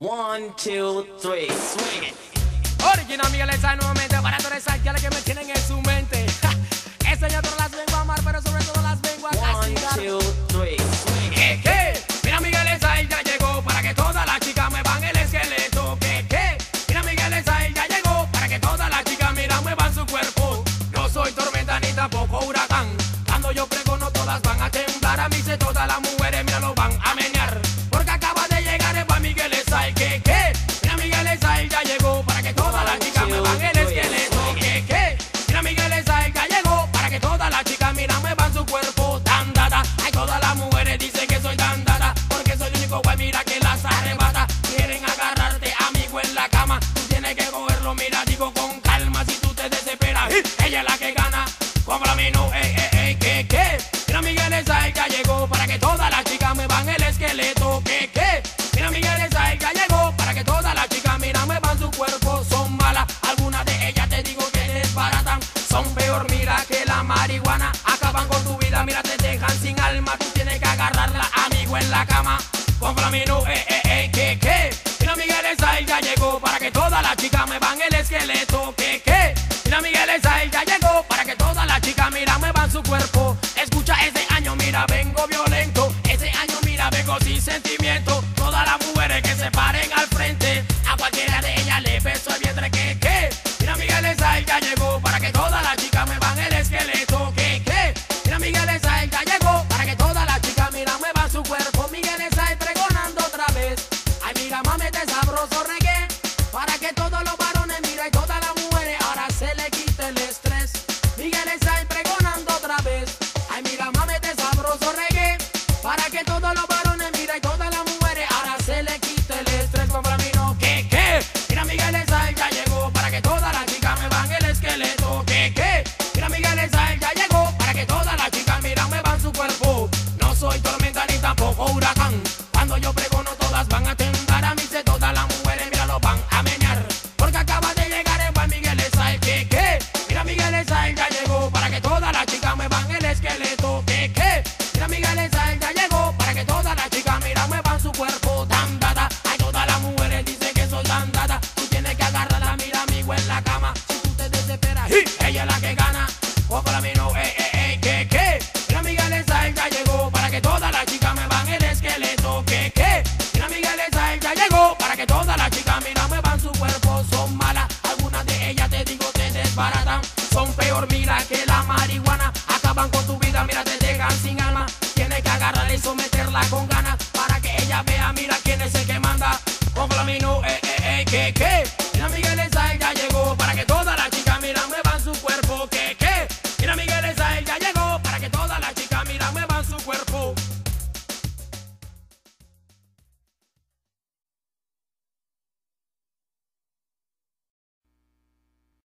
One, two, three, swing it. Original, que me tienen en su ella la que gana. Con Flamino, ey, ey, ey, que, que. Mira Miguel esa que llegó para que todas las chicas me van el esqueleto, que, que. Mira Miguel esa que llegó para que todas las chicas, mira, me van su cuerpo, son malas. Algunas de ellas te digo que desbaratan. Son peor, mira, que la marihuana. Acaban con tu vida, mira, te dejan sin alma. Tú tienes que agarrarla, amigo, en la cama. Con Flamino, ey, ey. sentimiento. Mira que la marihuana. Acaban con tu vida, mira, te dejan sin alma. Tienes que agarrarla y someterla con ganas para que ella vea, mira, quién es el que manda. Con la eh, eh, eh, que, que.